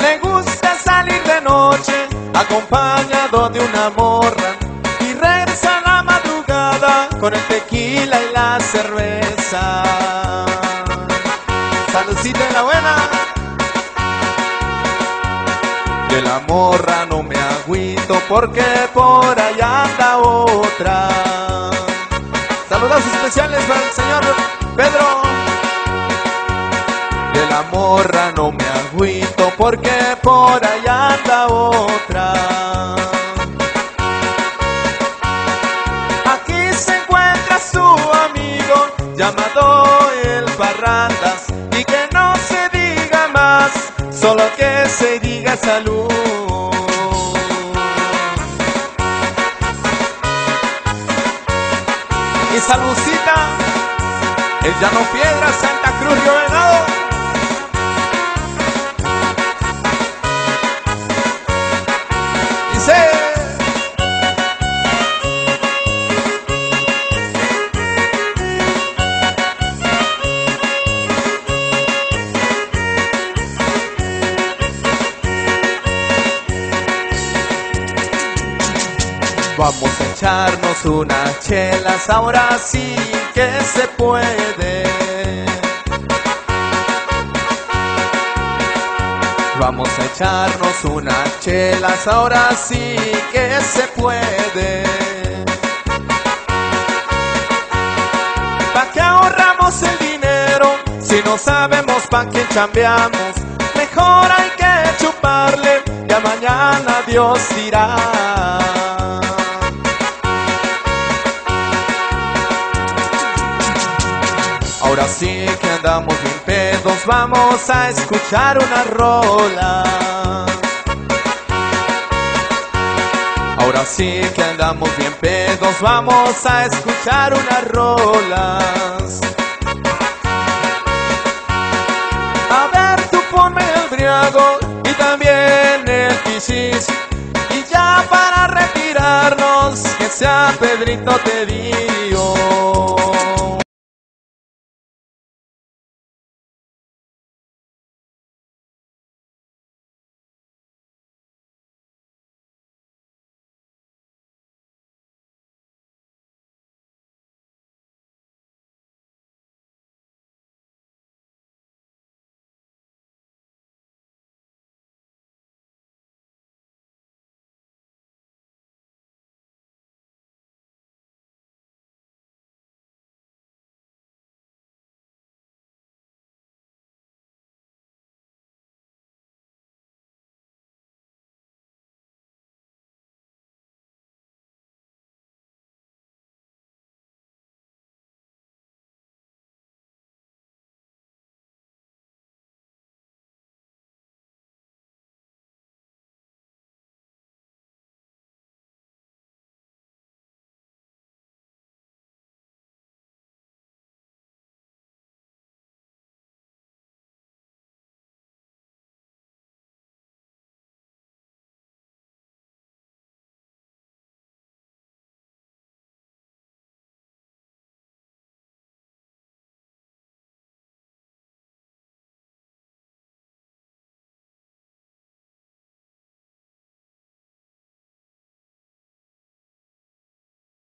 Le gusta salir de noche acompañado de una morra y regresa a la madrugada con el tequila y la cerveza. Saludcita en la buena. De la morra no me agüito porque por allá anda otra. Saludos especiales para el señor Pedro. De la morra no me agüito porque por allá anda otra. Aquí se encuentra su amigo llamado el Parrandas y que no se diga más, solo que se diga salud. Y saludcita, el Llano Piedra, Santa Cruz, Río Venado. Vamos a echarnos unas chelas, ahora sí que se puede. Vamos a echarnos unas chelas, ahora sí que se puede. ¿Pa' qué ahorramos el dinero si no sabemos pa' qué chambeamos? Mejor hay que chuparle, ya mañana Dios dirá. Ahora sí que andamos bien pedos, vamos a escuchar una rola. Ahora sí que andamos bien pedos, vamos a escuchar unas rolas. A ver, tú ponme el briago y también el pichis. Y ya para retirarnos, que sea Pedrito te digo.